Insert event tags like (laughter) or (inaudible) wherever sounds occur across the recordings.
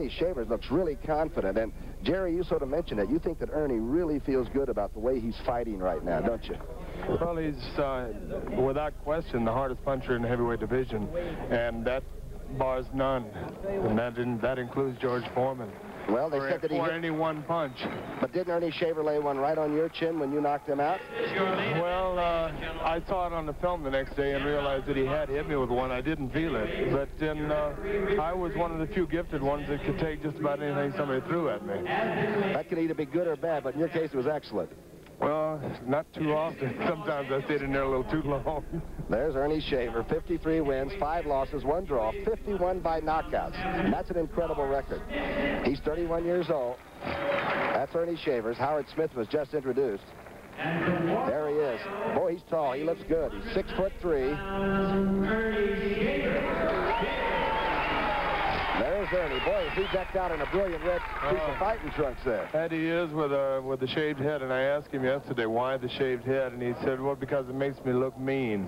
Ernie Shavers looks really confident. And Jerry, you sort of mentioned it. You think that Ernie really feels good about the way he's fighting right now, don't you? Well, he's uh, without question the hardest puncher in the heavyweight division, and that bars none. And that, in, that includes George Foreman. Well, they said that he hit, any one punch. but didn't Ernie Shaver lay one right on your chin when you knocked him out? Well, uh, I saw it on the film the next day and realized that he had hit me with one. I didn't feel it. But then uh, I was one of the few gifted ones that could take just about anything somebody threw at me. That could either be good or bad, but in your case, it was excellent. Well, not too often. (laughs) Sometimes I stayed in there a little too long. There's Ernie Shaver, 53 wins, 5 losses, 1 draw, 51 by knockouts. That's an incredible record. He's 31 years old. That's Ernie Shavers. Howard Smith was just introduced. There he is. Boy, he's tall. He looks good. He's six foot three. There's Ernie. Boy, is he decked out in a brilliant red piece of Oh. fighting trunks there. And he is with a with the shaved head, and I asked him yesterday why the shaved head, and he said, well, because it makes me look mean.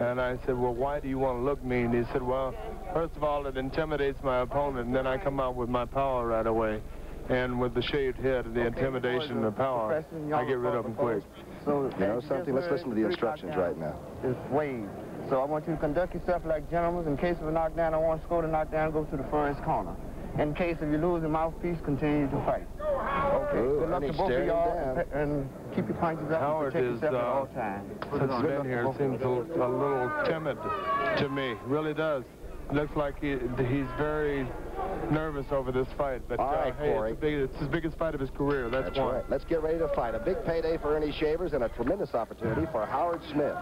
And I said, well, why do you want to look mean? He said, well, first of all, it intimidates my opponent, and then I come out with my power right away. And with the shaved head and the intimidation and the power, I get rid of him quick. So You know something? Let's listen to the instructions right now. It's Wade. So I want you to conduct yourself like gentlemen. In case of a knockdown, I want to score the knockdown, go to the first corner. In case if you lose the mouthpiece, continue to fight. Okay. Ooh, Good luck to both of y'all, down. and keep your punches up Howard and protect is, yourself at uh, all times. Since he's been here, seems a, a little timid to me. Really does. Looks like he, he's very nervous over this fight. But All uh, hey, Corey. it's, the big, it's his biggest fight of his career. That's, That's one. right. Let's get ready to fight. A big payday for Ernie Shavers and a tremendous opportunity for Howard Smith.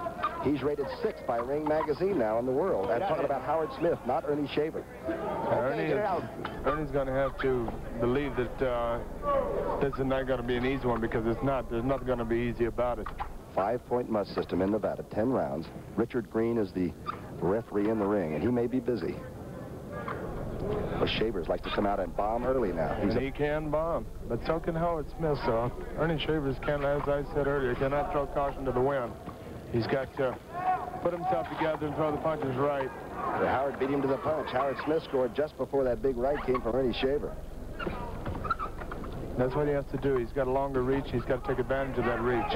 He's rated sixth by Ring Magazine now in the world. I'm talking about Howard Smith, not Ernie Shaver. Ernie. Ernie's going to have to believe that uh, this is not going to be an easy one because it's not. There's nothing going to be easy about it. Five-point must system in Nevada, 10 rounds. Richard Green is the referee in the ring, and he may be busy. But Shavers likes to come out and bomb early now. He's he can bomb, but so can Howard Smith. So Ernie Shavers can, as I said earlier, cannot throw caution to the wind. He's got to put himself together and throw the punches right. Howard beat him to the punch. Howard Smith scored just before that big right came from Ernie Shaver. That's what he has to do. He's got a longer reach. He's got to take advantage of that reach.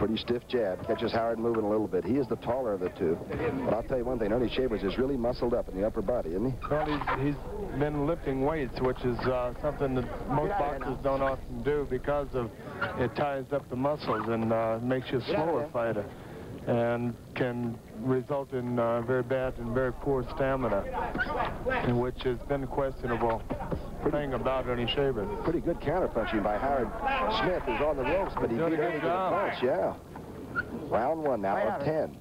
Pretty stiff jab. Catches Howard moving a little bit. He is the taller of the two. But I'll tell you one thing, Ernie Shavers is really muscled up in the upper body, isn't he? Well, he's, he's been lifting weights, which is uh, something that most boxers don't often do because of it ties up the muscles and uh, makes you a slower fighter and can result in uh, very bad and very poor stamina, which has been a questionable thing about Ernie Shavers. Pretty good counterpunching by Howard Smith, who's on the ropes, but he Doing a beat good Ernie to the job. punch, yeah. Round one now Right of 10.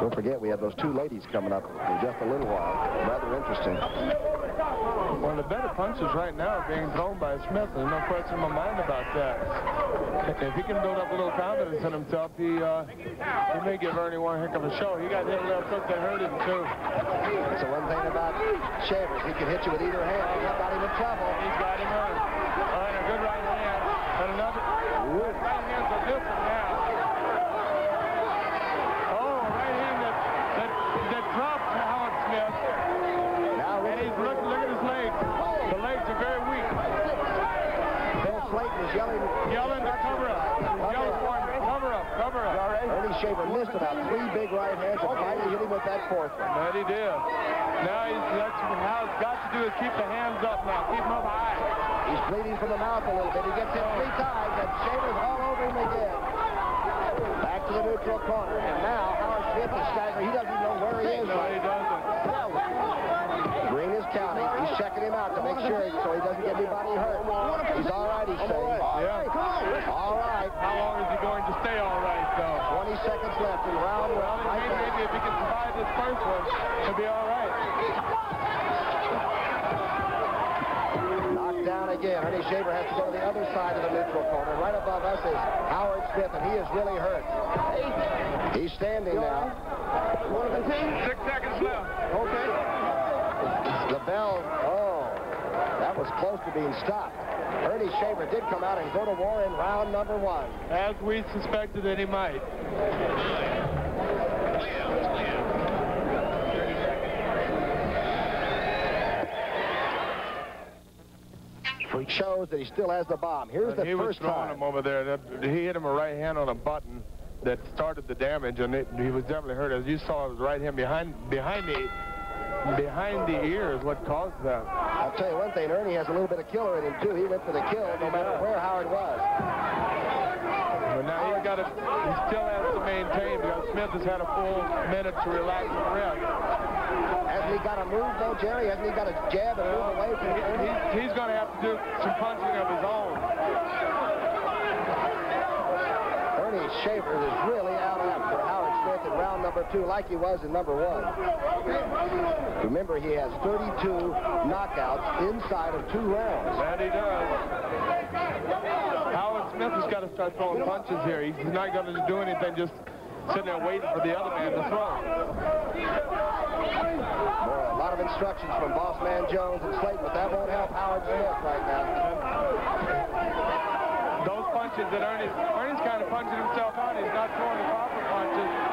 Don't forget, we have those two ladies coming up in just a little while. Rather interesting. Well, the better punches right now are being thrown by Smith. There's no question in my mind about that. If he can build up a little confidence in himself, he uh, he may give Ernie one heck of a show. He got hit a little crook that hurt him, too. That's the one thing about Shavers. He can hit you with either hand. He's not got him in trouble. He's got him hurt. All right, a good right hand. And another. Right hands are different now. Oh, right hand that, that, that dropped Howard Smith. Now, And he's look, look at his legs. The legs are very weak. Bill Slayton is yelling. Yelling to cover up. Yell for him. Cover up. Cover up. Ernie Shaver missed about three big right hands and finally hit him with that fourth one. That he did. Now he's that's how it's got to do is keep the hands up now. Keep them up high. He's bleeding from the mouth a little bit. He gets hit three times, and Shavers all over him again. Back to the neutral corner, and now Howard Smith is staggering. He doesn't even know where he is. No, he doesn't. Green is counting. He's checking him out to make sure so he doesn't get anybody hurt. He's all right, he's saying. Yeah. All right. How long is he going to stay all right, though? 20 seconds left in round Well, one. Maybe, maybe if he can survive this first one, he'll be all right. Knocked down again. Ernie Shaver has to go to the other side of the neutral corner. Right above us is Howard Smith, and he is really hurt. He's standing now. Six seconds left. Okay. The bell, oh, that was close to being stopped. Ernie Shaver did come out and go to war in round number one. As we suspected that he might. He shows that he still has the bomb. Here's and the he first was throwing time. him over there. He hit him a right hand on a button that started the damage, and it, he was definitely hurt. As you saw, it was right hand behind behind me behind the ear is what caused that. I'll tell you one thing, Ernie has a little bit of killer in him, too. He went for the kill no matter where Howard was. But now he's got to, he still has to maintain because Smith has had a full minute to relax and rest. Hasn't he got to move, though, Jerry? Hasn't he got to jab and move away from Ernie? He, he's going to have to do some punching of his own. Ernie Shavers is really out after Howard Smith in round number two, like he was in number one. Remember, he has 32 knockouts inside of two rounds. That he does. Howard Smith has got to start throwing punches here. He's not going to do anything just sitting there waiting for the other man to throw. Lot of instructions from Boss Man Jones and Slayton, but that won't help Howard Smith right now. Those punches that Ernie, Ernie's kind of punching himself out. He's not throwing the proper punches.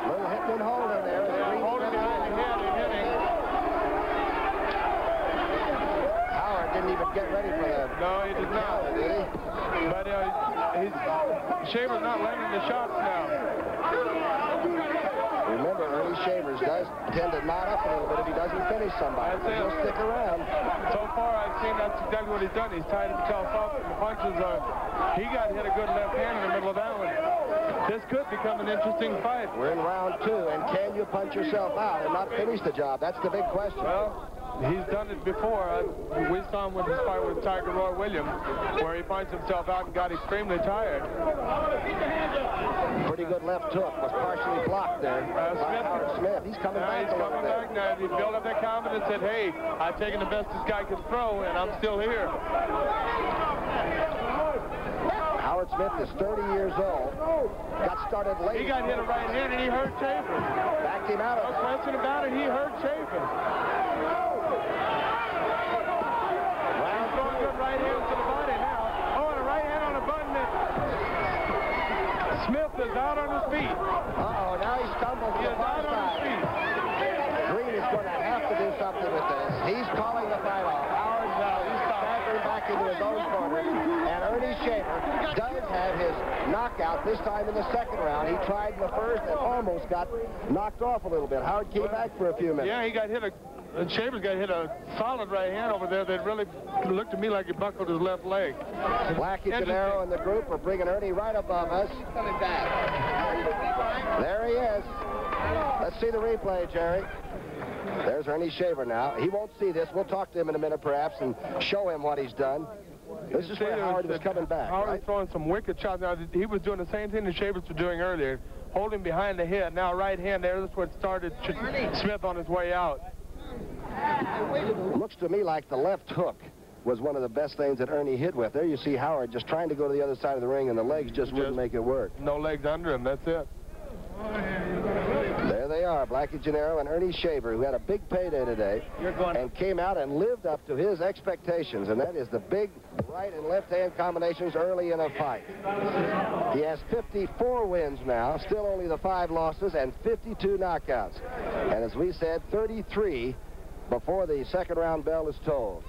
Hitting and there. Yeah, holding behind the head and hitting. Howard didn't even get ready for that. No, he did not. Did he? But uh, he's, Shaver's not landing the shots now. Remember, Ernie Shavers does tend to knot up a little bit if he doesn't finish somebody. He'll stick around. So far, I've seen that's exactly what he's done. He's tied himself up, and the punches are... He got hit a good left hand in the middle of that one. This could become an interesting fight. We're in round two, and can you punch yourself out and not finish the job? That's the big question. Well, he's done it before. Uh, we saw him with his fight with Tiger Roy Williams, where he punched himself out and got extremely tired. Pretty good left hook was partially blocked there Uh, Smith- Smith. He's coming back he's a coming bit. back now. He built up that confidence, said, hey, I've taken the best this guy can throw, and I'm still here. Howard Smith is 30 years old. Got started late. He got hit a right hand, and he hurt Shaver. Backed him out No of it. question about it, he hurt. Round Throwing good right hands to the body now. Oh, and a right hand on the button. Smith is out on his feet. Uh-oh, now he stumbles He to is the far out on his side. feet. Green is going to have to do something with this. He's calling the fight off. Howard's uh, he's staggering back into his own corner. And Ernie Shaver does have his knockout this time in the second round. He tried in the first and almost got knocked off a little bit. Howard came back for a few minutes. Yeah, he got hit a. And Shaver got hit a solid right hand over there that really looked to me like he buckled his left leg. Blackie Gennaro and the group are bringing Ernie right above us. Coming back. There he is. Let's see the replay, Jerry. There's Ernie Shaver now. He won't see this. We'll talk to him in a minute, perhaps, and show him what he's done. This is where Howard was coming back, Howard right? was throwing some wicked shots. Now, he was doing the same thing the Shavers were doing earlier, holding behind the head. Now, right hand there, that's what started Smith on his way out. Looks to me like the left hook was one of the best things that Ernie hit with. There you see Howard just trying to go to the other side of the ring, and the legs just wouldn't make it work. No legs under him, that's it. Are, Blackie Gennaro and Ernie Shaver, who had a big payday today and came out and lived up to his expectations, and that is the big right and left hand combinations early in a fight. He has 54 wins now, still only the five losses, and 52 knockouts. And as we said, 33 before the second round bell is tolled.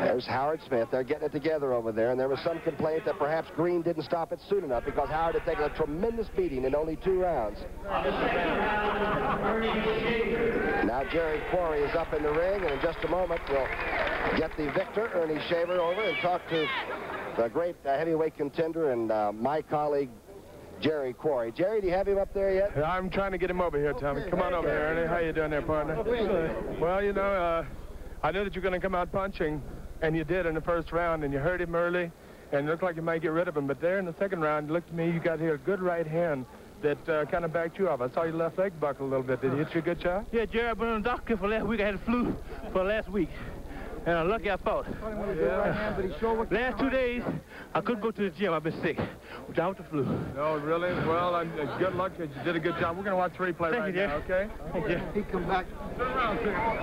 There's Howard Smith. They're getting it together over there, and there was some complaint that perhaps Green didn't stop it soon enough because Howard had taken a tremendous beating in only two rounds. Now Jerry Quarry is up in the ring, and in just a moment we'll get the victor, Ernie Shaver, over and talk to the great uh, heavyweight contender and uh, my colleague, Jerry Quarry. Jerry, do you have him up there yet? I'm trying to get him over here, Tommy. Come on over here, Ernie. How you doing there, partner? Well, you know, uh, I knew that you were going to come out punching, and you did in the first round, and you hurt him early, and it looked like you might get rid of him. But there in the second round, it looked to me you got here a good right hand that uh, kind of backed you off. I saw your left leg buckle a little bit. Did he hit you a good shot? Yeah, Jerry, I've been on the doctor for last week. I had the flu for last week. And I'm lucky I fought. Last two days, I couldn't go to the gym. I've been sick. Without the flu. No, really? Well, uh, good luck. You did a good job. We're going to watch the replay Thank right you, now, Jerry. okay? Thank you. He come back.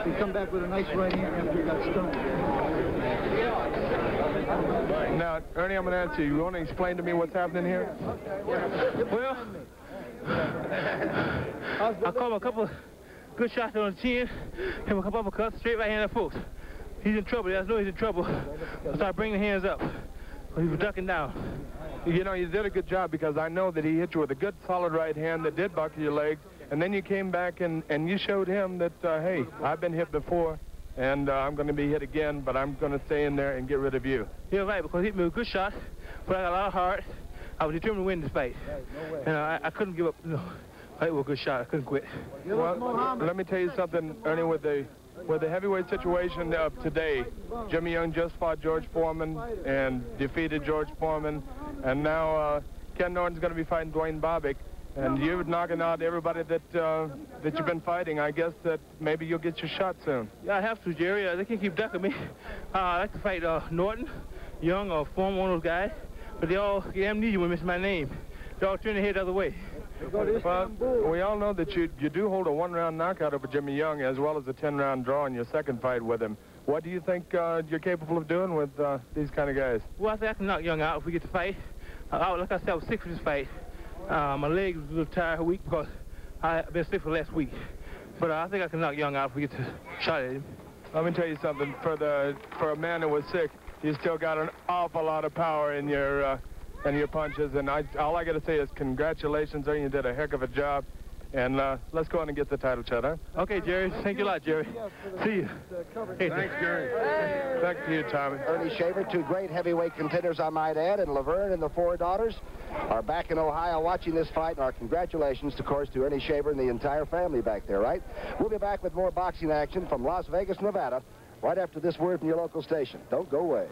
He come back with a nice right hand after he got stoned. Now, Ernie, I'm going to ask you. You want to explain to me what's happening here? Well, I caught him a couple good shots on the chin, him a couple uppercuts, straight right hand and forth. He's in trouble. I know he's in trouble. I started bringing the hands up. He was ducking down. You know, you did a good job because I know that he hit you with a good solid right hand that did buckle your legs. And then you came back and, and you showed him that, uh, hey, I've been hit before and uh, I'm going to be hit again, but I'm going to stay in there and get rid of you. You're right, because he hit me with a good shot, but I got a lot of heart. I was determined to win this fight. no and I, I, couldn't give up. No, fight was a good shot. I couldn't quit. Well, let me tell you something, Ernie, with the with the heavyweight situation of today, Jimmy Young just fought George Foreman and defeated George Foreman, and now uh, Ken Norton's going to be fighting Duane Bobick. And you're knocking out everybody that uh, that you've been fighting. I guess that maybe you'll get your shot soon. Yeah, I have to, Jerry. Uh, they can't keep ducking me. (laughs) Uh, I like to fight uh, Norton, Young, or Foreman, one of those guys. But they all get amnesia when they miss my name. They all turn their head the other way. Well, we all know that you you do hold a one-round knockout over Jimmy Young as well as a 10-round draw in your second fight with him. What do you think uh, you're capable of doing with uh, these kind of guys? Well, I think I can knock Young out if we get to fight. Uh, like I said, I was sick for this fight. Uh, my legs little tired a week because I've been sick for the last week. But uh, I think I can knock Young out if we get to shot at him. Let me tell you something. For the for a man who was sick, you still got an awful lot of power in your in your punches. And I, all I got to say is congratulations, Ernie. You did a heck of a job. And uh, let's go on and get the title shot, huh? Okay, Jerry. Thank you a lot, Jerry. See you. Hey, thanks, Jerry. Hey. Back to you, Tommy. Ernie Shaver, two great heavyweight contenders, I might add, and Laverne and the four daughters are back in Ohio watching this fight. And our congratulations, of course, to Ernie Shaver and the entire family back there, right? We'll be back with more boxing action from Las Vegas, Nevada, right after this word from your local station. Don't go away.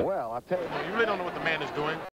Well, I'll tell you. You really don't know what the man is doing.